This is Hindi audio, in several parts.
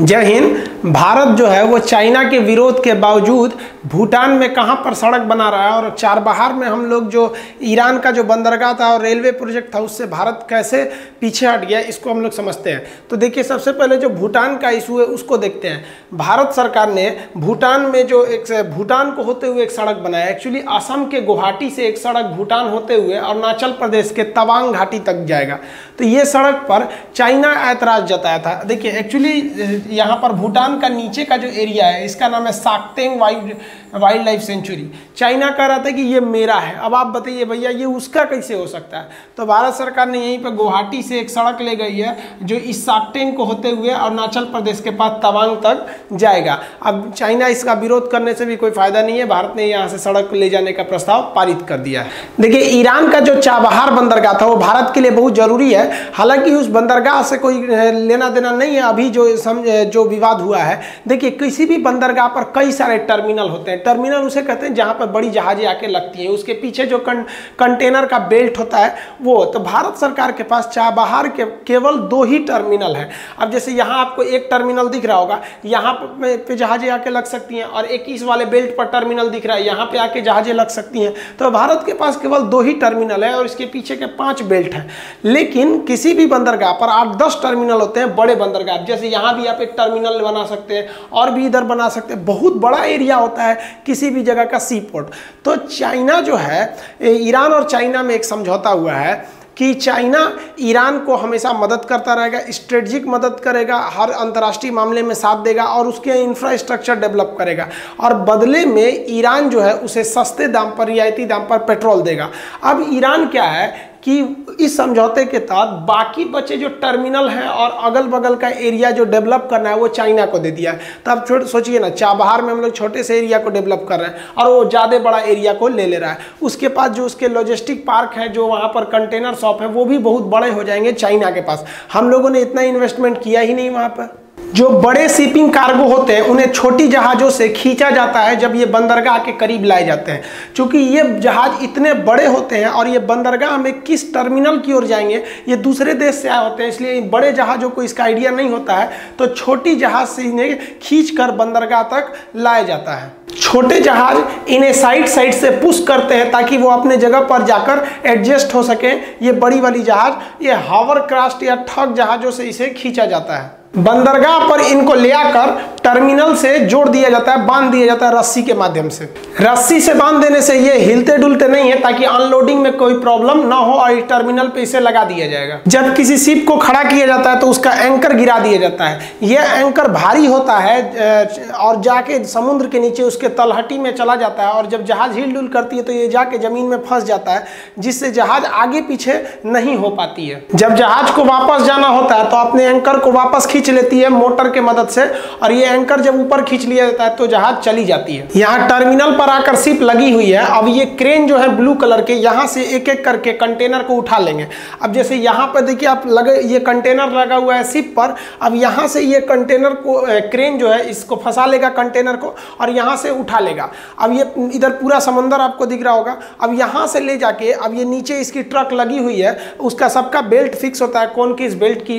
जय हिंद। भारत जो है वो चाइना के विरोध के बावजूद भूटान में कहाँ पर सड़क बना रहा है और चारबहार में हम लोग जो ईरान का जो बंदरगाह था और रेलवे प्रोजेक्ट था, उससे भारत कैसे पीछे हट गया, इसको हम लोग समझते हैं। तो देखिए, सबसे पहले जो भूटान का इशू है, उसको देखते हैं। भारत सरकार ने भूटान में जो एक भूटान को होते हुए एक सड़क बनाया। एक्चुअली असम के गुवाहाटी से एक सड़क भूटान होते हुए अरुणाचल प्रदेश के तवांग घाटी तक जाएगा। तो ये सड़क पर चाइना ऐतराज जताया था। देखिए एक्चुअली यहाँ पर भूटान का नीचे का जो एरिया है इसका नाम है Sakteng wild wildlife sanctuary China कह रहा था कि ये मेरा है। अब आप बताइए भैया, ये उसका कैसे हो सकता है? तो भारत सरकार ने यहीं पर गुवाहाटी से एक सड़क ले गई है, जो इस साक्टेंग को होते हुए अरुणाचल प्रदेश के पास तवांग तक जाएगा। अब चाइना इसका विरोध करने से भी कोई फ़ायदा नहीं है। भारत ने यहाँ से सड़क ले जाने का प्रस्ताव पारित कर दिया है। देखिए, ईरान का जो चाबहार बंदरगाह था, वो भारत के लिए बहुत ज़रूरी है। हालाँकि उस बंदरगाह से कोई लेना देना नहीं है। अभी जो समझ जो विवाद हुआ है, देखिए, किसी भी बंदरगाह पर कई सारे टर्मिनल होते हैं। टर्मिनल उसे कहते हैं जहाँ पर बड़ी जहाजें आके लगती हैं। उसके पीछे जो कं, कंटेनर का बेल्ट होता है वो तो भारत सरकार के पास चाबहार के केवल दो ही टर्मिनल है। अब जैसे यहाँ आपको एक टर्मिनल दिख रहा होगा यहाँ पे जहाजें आके लग सकती हैं और एक वाले बेल्ट पर टर्मिनल दिख रहा है यहाँ पे आके जहाजें लग सकती हैं। तो भारत के पास केवल दो ही टर्मिनल है और इसके पीछे के पाँच बेल्ट हैं। लेकिन किसी भी बंदरगाह पर आठ दस टर्मिनल होते हैं बड़े बंदरगाह। जैसे यहाँ भी आप एक टर्मिनल बना सकते हैं और भी इधर बना सकते हैं। बहुत बड़ा एरिया होता है किसी भी जगह का सी पोर्ट तो चाइना जो है ईरान और चाइना में एक समझौता हुआ है कि चाइना ईरान को हमेशा मदद करता रहेगा स्ट्रेटजिक मदद करेगा, हर अंतर्राष्ट्रीय मामले में साथ देगा और उसके इंफ्रास्ट्रक्चर डेवलप करेगा। और बदले में ईरान जो है, उसे सस्ते दाम पर, रियायती दाम पर पेट्रोल देगा। अब ईरान क्या है कि इस समझौते के तहत बाकी बचे जो टर्मिनल हैं और अगल बगल का एरिया जो डेवलप करना है, वो चाइना को दे दिया है। तो आप सोचिए ना, चाबहार में हम लोग छोटे से एरिया को डेवलप कर रहे हैं और वो ज़्यादा बड़ा एरिया को ले ले रहा है। उसके पास जो उसके लॉजिस्टिक पार्क है, जो वहाँ पर कंटेनर शॉप है, वो भी बहुत बड़े हो जाएँगे चाइना के पास। हम लोगों ने इतना इन्वेस्टमेंट किया ही नहीं वहाँ पर। जो बड़े शिपिंग कार्गो होते हैं, उन्हें छोटी जहाज़ों से खींचा जाता है जब ये बंदरगाह के करीब लाए जाते हैं। क्योंकि ये जहाज़ इतने बड़े होते हैं और ये बंदरगाह में किस टर्मिनल की ओर जाएँगे, ये दूसरे देश से आए होते हैं, इसलिए बड़े जहाज़ों को इसका आइडिया नहीं होता है। तो छोटी जहाज़ से इन्हें खींच कर बंदरगाह तक लाया जाता है। छोटे जहाज़ इन्हें साइड साइड से पुश करते हैं ताकि वो अपने जगह पर जाकर एडजस्ट हो सके। ये बड़ी वाली जहाज़, ये हावर क्राफ्ट या ठग जहाज़ों से इसे खींचा जाता है। बंदरगाह पर इनको ले आकर टर्मिनल से जोड़ दिया जाता है, बाँध दिया जाता है रस्सी के माध्यम से। रस्सी से बाँध देने से ये हिलते डुलते नहीं है, ताकि अनलोडिंग में कोई प्रॉब्लम ना हो और टर्मिनल पे इसे लगा दिया जाएगा। जब किसी शिप को खड़ा किया जाता है तो उसका एंकर गिरा दिया जाता है। यह एंकर भारी होता है और जाके समुद्र के नीचे उसके तलहटी में चला जाता है, और जब जहाज़ हिल डुल करती है तो ये जाके ज़मीन में फंस जाता है, जिससे जहाज़ आगे पीछे नहीं हो पाती है। जब जहाज़ को वापस जाना होता है तो अपने एंकर को वापस खींच लेती है, मोटर के मदद से, और ये एंकर जब ऊपर खींच लिया जाता है तो जहाज़ चली जाती है। यहाँ टर्मिनल पर आकर शिप लगी हुई है। अब ये क्रेन जो है ब्लू कलर के, यहाँ से एक एक करके कंटेनर को उठा लेंगे। अब जैसे यहाँ पर देखिए आप लगे, ये कंटेनर लगा हुआ है शिप पर। अब यहाँ से ये कंटेनर को क्रेन जो है इसको फंसा लेगा कंटेनर को और यहाँ से उठा लेगा। अब ये इधर पूरा समंदर आपको दिख रहा होगा। अब यहाँ से ले जाके, अब ये नीचे इसकी ट्रक लगी हुई है। उसका सबका बेल्ट फिक्स होता है। कौन की इस बेल्ट की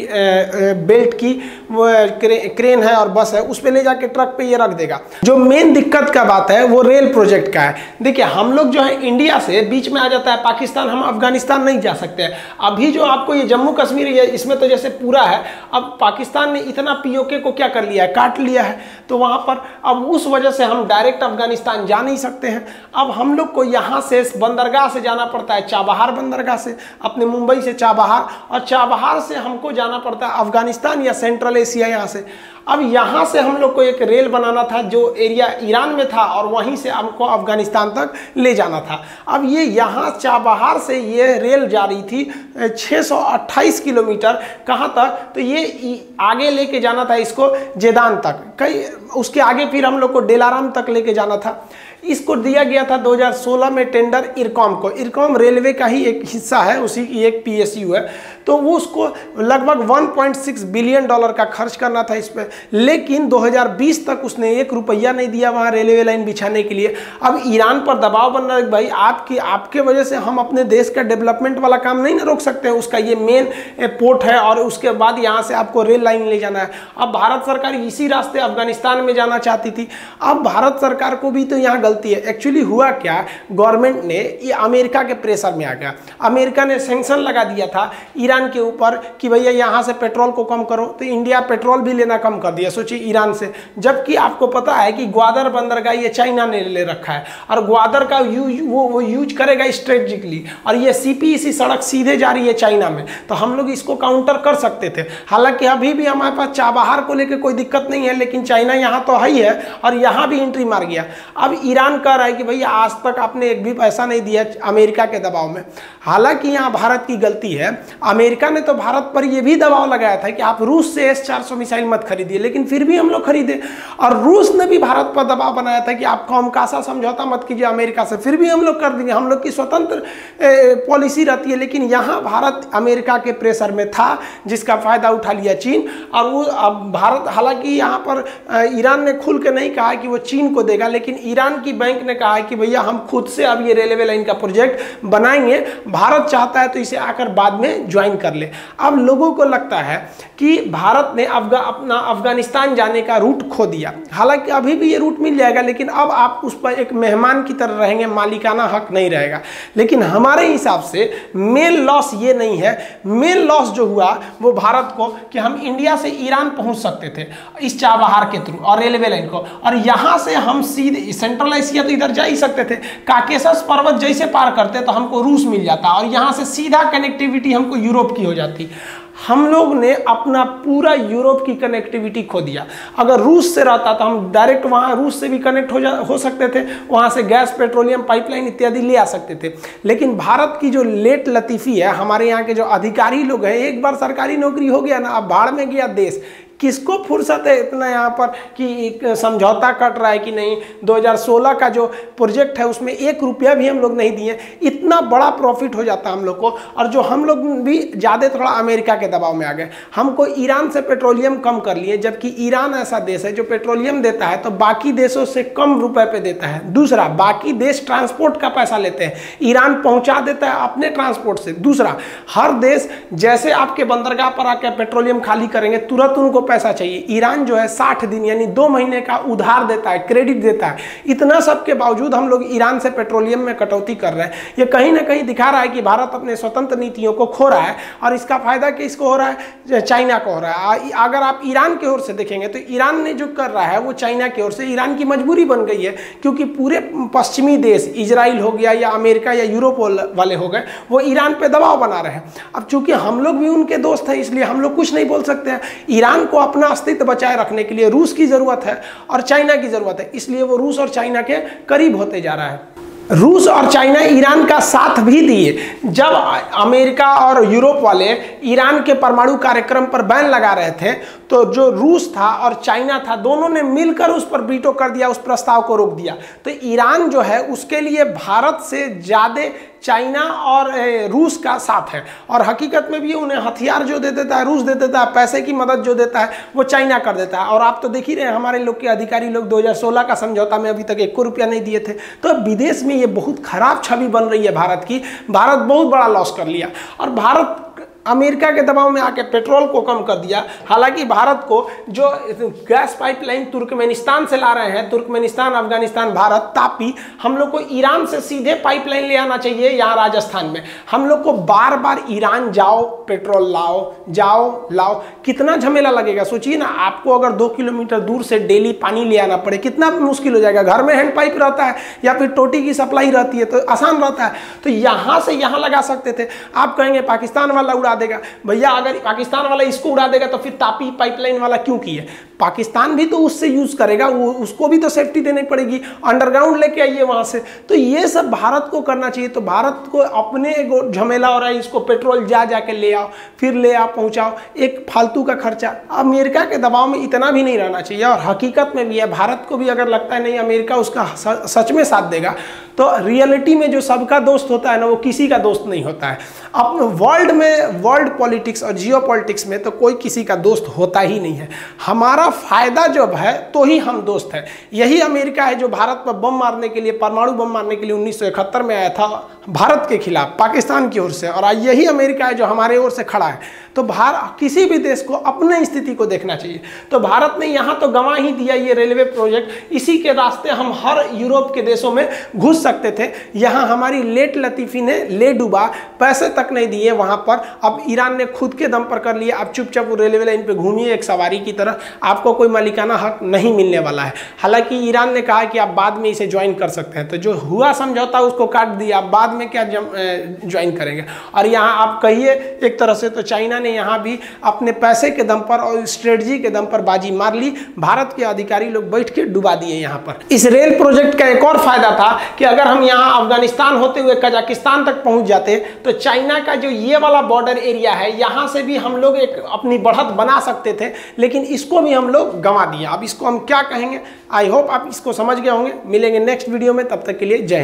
बेल्ट की क्रेन है और बस है। उस पर ले जाके ट्रक पे ये रख देगा। जो मेन दिक्कत का बात है, वो रेल प्रोजेक्ट का है। देखिए, हम लोग जो है इंडिया से बीच में आ जाता है, पाकिस्तान, हम अफ़गानिस्तान नहीं जा सकते अभी जो आपको ये जम्मू कश्मीर है इसमें तो जैसे पूरा है, अब पाकिस्तान ने इतना पीओके को क्या कर लिया है? काट लिया है। तो वहाँ पर अब उस वजह से हम डायरेक्ट अफ़गानिस्तान जा नहीं सकते हैं। अब हम लोग को यहाँ से बंदरगाह से जाना पड़ता है, चाबहार बंदरगाह से, अपने मुंबई से चाबहार। और चाबहार से हमको जाना पड़ता है अफ़गानिस्तान या सेंट्रल एशिया यहाँ से। अब यहाँ से हम लोग को एक रेल बनाना था जो एरिया ईरान में था और वहीं से हमको अफ़गानिस्तान तक ले जाना था। अब ये यहाँ चाबहार से ये रेल जा रही थी 628 किलोमीटर कहाँ तक? तो ये आगे लेके जाना था इसको जेदान तक। कई, उसके आगे फिर हम लोग को डेलाराम तक लेके जाना था। इसको दिया गया था 2016 में टेंडर इरकॉम को। इरकॉम रेलवे का ही एक हिस्सा है, उसी की एक पीएसयू है। तो वो उसको लगभग 1.6 बिलियन डॉलर का खर्च करना था इस पर लेकिन 2020 तक उसने एक रुपया नहीं दिया वहाँ रेलवे लाइन बिछाने के लिए। अब ईरान पर दबाव बन रहा है भाई आपकी, आपके वजह से हम अपने देश का डेवलपमेंट वाला काम नहीं ना रोक सकते, उसका ये मेन पोर्ट है और उसके बाद यहाँ से आपको रेल लाइन ले जाना है। अब भारत सरकार इसी रास्ते अफ़गानिस्तान में जाना चाहती थी। अब भारत सरकार को भी तो यहाँ गलती है। एक्चुअली हुआ क्या? गवर्नमेंट ने ये अमेरिका के प्रेशर में आ गया। अमेरिका ने सेंक्शन लगा दिया था ईरान के ऊपर कि भैया यहाँ से पेट्रोल को कम करो तो इंडिया पेट्रोल भी लेना कम कर दिया। सोचिए ईरान से। जबकि आपको पता है कि ग्वादर बंदरगाह ये चाइना ने ले रखा है और ग्वादर का यूज़ वो वो यूज़ करेगा स्ट्रेटेजिकली और ये सीपी इसी सड़क सीधे जा रही है चाइना में। तो हम लोग इसको काउंटर कर सकते थे। हालाँकि अभी भी हमारे पास चाबहार को लेकर कोई दिक्कत नहीं है, लेकिन चाइना यहाँ तो है ही है और यहाँ भी एंट्री मार गया। अब ईरान कह रहा है कि भैया आज तक आपने एक भी पैसा नहीं दिया अमेरिका के दबाव में। हालाँकि यहाँ भारत की गलती है। अमेरिका ने तो भारत पर यह भी दबाव लगाया था कि आप रूस से एस चार मिसाइल मत खरीदिए, लेकिन फिर भी हम लोग खरीदे। और रूस ने भी भारत पर दबाव बनाया था कि आप कौमकासा समझौता मत कीजिए, अमेरिका से फिर भी हम लोग कर देंगे। हम लोग की स्वतंत्र पॉलिसी रहती है, लेकिन यहाँ भारत अमेरिका के प्रेशर में था, जिसका फ़ायदा उठा लिया चीन। और वो, अब भारत, हालाँकि यहाँ पर ईरान ने खुल के नहीं कहा कि वो चीन को देगा, लेकिन ईरान की बैंक ने कहा है कि भैया, हम खुद से अब ये रेलवे लाइन का प्रोजेक्ट बनाएँगे। भारत चाहता है तो इसे आकर बाद में ज्वाइन कर ले। अब लोगों को लगता है कि भारत ने अफगा, अपना अफ़गानिस्तान जाने का रूट खो दिया। हालाँकि अभी भी ये रूट मिल जाएगा, लेकिन अब आप उस पर एक मेहमान की तरह रहेंगे, मालिकाना हक नहीं रहेगा। लेकिन हमारे हिसाब से मेन लॉस ये नहीं है। मेन लॉस जो हुआ, वो भारत को कि हम इंडिया से ईरान पहुँच सकते थे, इस चाबहार के थ्रू और रेलवे लाइन को। और यहाँ से हम सीधे सेंट्रल एशिया तो इधर जा ही सकते थे। काकेशस पर्वत जैसे पार करते तो हमको रूस मिल जाता और यहाँ से सीधा कनेक्टिविटी हमको यूरोप की हो जाती। हम लोग ने अपना पूरा यूरोप की कनेक्टिविटी खो दिया। अगर रूस से रहता तो हम डायरेक्ट वहाँ रूस से भी कनेक्ट हो जा, हो सकते थे। वहाँ से गैस पेट्रोलियम पाइपलाइन इत्यादि ले आ सकते थे। लेकिन भारत की जो लेट लतीफ़ी है, हमारे यहाँ के जो अधिकारी लोग हैं, एक बार सरकारी नौकरी हो गया ना, अब भाड़ में गया देश। किसको फुर्सत है इतना यहाँ पर कि समझौता कट रहा है कि नहीं? 2016 का जो प्रोजेक्ट है, उसमें एक रुपया भी हम लोग नहीं दिए। इतना बड़ा प्रॉफिट हो जाता हम लोग को। और जो हम लोग भी ज़्यादा थोड़ा अमेरिका के दबाव में आ गए। हमको ईरान से पेट्रोलियम कम कर लिए, जबकि ईरान ऐसा देश है जो पेट्रोलियम देता है तो बाकी देशों से कम रुपए पे देता है। दूसरा, बाकी देश ट्रांसपोर्ट का पैसा लेते हैं। ईरान पहुँचा देता है अपने ट्रांसपोर्ट से। दूसरा, हर देश जैसे आपके बंदरगाह पर आकर पेट्रोलियम खाली करेंगे, तुरंत उनको पैसा चाहिए। ईरान जो है साठ दिन यानी दो महीने का उधार देता है क्रेडिट देता है। इतना सब के बावजूद हम लोग ईरान से पेट्रोलियम में कटौती कर रहे हैं। ये कहीं ना कहीं दिखा रहा है कि भारत अपने स्वतंत्र नीतियों को खो रहा है और इसका फ़ायदा किसको हो रहा है? चाइना को हो रहा है। अगर आप ईरान की ओर से देखेंगे तो ईरान ने जो कर रहा है वो चाइना की ओर से ईरान की मजबूरी बन गई है क्योंकि पूरे पश्चिमी देश इसराइल हो गया या अमेरिका या यूरोप वाले हो गए, वो ईरान पर दबाव बना रहे हैं। अब चूँकि हम लोग भी उनके दोस्त हैं, इसलिए हम लोग कुछ नहीं बोल सकते हैं। ईरान को अपना अस्तित्व बचाए रखने के लिए रूस की ज़रूरत है और चाइना की ज़रूरत है। इसलिए वो रूस और चाइना के करीब होते जा रहा है। रूस और चाइना ईरान का साथ भी दिए। जब अमेरिका और यूरोप वाले ईरान के परमाणु कार्यक्रम पर बैन लगा रहे थे तो जो रूस था और चाइना था, दोनों ने मिलकर उस पर बीटो कर दिया, उस प्रस्ताव को रोक दिया। तो ईरान जो है, उसके लिए भारत से ज़्यादा चाइना और रूस का साथ है। और हकीकत में भी उन्हें हथियार जो दे देता है, रूस दे देता है, पैसे की मदद जो देता है, वो चाइना कर देता है। और आप तो देख ही रहे हैं, हमारे लोग के अधिकारी लोग 2016 का समझौता में अभी तक एक रुपया नहीं दिए थे। तो विदेश में ये बहुत खराब छवि बन रही है भारत की। भारत बहुत बड़ा लॉस कर लिया। और भारत अमेरिका के दबाव में आके पेट्रोल को कम कर दिया। हालाँकि भारत को जो गैस पाइपलाइन तुर्कमेनिस्तान से ला रहे हैं, तुर्कमेनिस्तान, अफ़गानिस्तान, भारत, तापी, हम लोग को ईरान से सीधे पाइपलाइन ले आना चाहिए यहाँ राजस्थान में। हम लोग को बार बार ईरान जाओ, पेट्रोल लाओ, जाओ, लाओ। कितना झमेला लगेगा? सोचिए ना, आपको अगर दो किलोमीटर दूर से डेली पानी ले आना पड़े, कितना मुश्किल हो जाएगा? घर में हैंड पाइप रहता है या फिर टोटी की सप्लाई रहती है तो आसान रहता है। तो यहाँ से यहाँ लगा सकते थे। आप कहेंगे, पाकिस्तान वाला उड़ा देगा। भैया, अगर पाकिस्तान वाला इसको उड़ा देगा तो फिर तापी पाइपलाइन वाला क्यों किए पाकिस्तान भी तो उससे यूज़ करेगा, वो उसको भी तो सेफ्टी देनी पड़ेगी। अंडरग्राउंड लेके आइए वहाँ से। तो ये सब भारत को करना चाहिए। तो भारत को अपने झमेला हो रहा है, इसको पेट्रोल जा जाके ले आओ, फिर ले आओ, पहुँचाओ। एक फालतू का खर्चा। अमेरिका के दबाव में इतना भी नहीं रहना चाहिए। और हकीकत में भी है, भारत को भी अगर लगता है नहीं, अमेरिका उसका सच में साथ देगा। तो रियलिटी में जो सबका दोस्त होता है ना, वो किसी का दोस्त नहीं होता है। अब वर्ल्ड में वर्ल्ड पॉलिटिक्स और जियो पॉलिटिक्स में तो कोई किसी का दोस्त होता ही नहीं है। हमारा फ़ायदा जब है तो ही हम दोस्त हैं। यही अमेरिका है जो भारत पर बम मारने के लिए, परमाणु बम मारने के लिए उन्नीस सौ इकहत्तर में आया था, भारत के खिलाफ, पाकिस्तान की ओर से। और यही अमेरिका है जो हमारे ओर से खड़ा है। तो भारत किसी भी देश को अपने स्थिति को देखना चाहिए। तो भारत ने यहाँ तो गंवा ही दिया ये रेलवे प्रोजेक्ट। इसी के रास्ते हम हर यूरोप के देशों में घुस सकते थे। यहाँ हमारी लेट लतीफ़ी ने ले डूबा, पैसे तक नहीं दिए वहाँ पर। अब ईरान ने खुद के दम पर कर लिया अब चुपचाप रेलवे लाइन पर घूमिए एक सवारी की तरह। आपको कोई मालिकाना हक नहीं मिलने वाला है। हालाँकि ईरान ने कहा कि आप बाद में इसे ज्वाइन कर सकते हैं। तो जो हुआ समझौता, उसको काट दिया। आप बाद में क्या ज्वाइन करेंगे? और यहाँ आप कहिए, एक तरह से तो चाइना ने यहाँ भी अपने पैसे के दम पर और स्ट्रेटजी के दम पर बाजी मार ली। भारत के अधिकारी लोग बैठ के डुबा दिए यहाँ पर। इस रेल प्रोजेक्ट का एक और फ़ायदा था कि अगर हम यहाँ अफ़गानिस्तान होते हुए कजाकिस्तान तक पहुँच जाते तो चाइना का जो ये वाला बॉर्डर एरिया है, यहाँ से भी हम लोग एक अपनी बढ़त बना सकते थे, लेकिन इसको भी हम लोग गंवा दिया। अब इसको हम क्या कहेंगे? आई होप आप इसको समझ गए होंगे। मिलेंगे नेक्स्ट वीडियो में, तब तक के लिए जय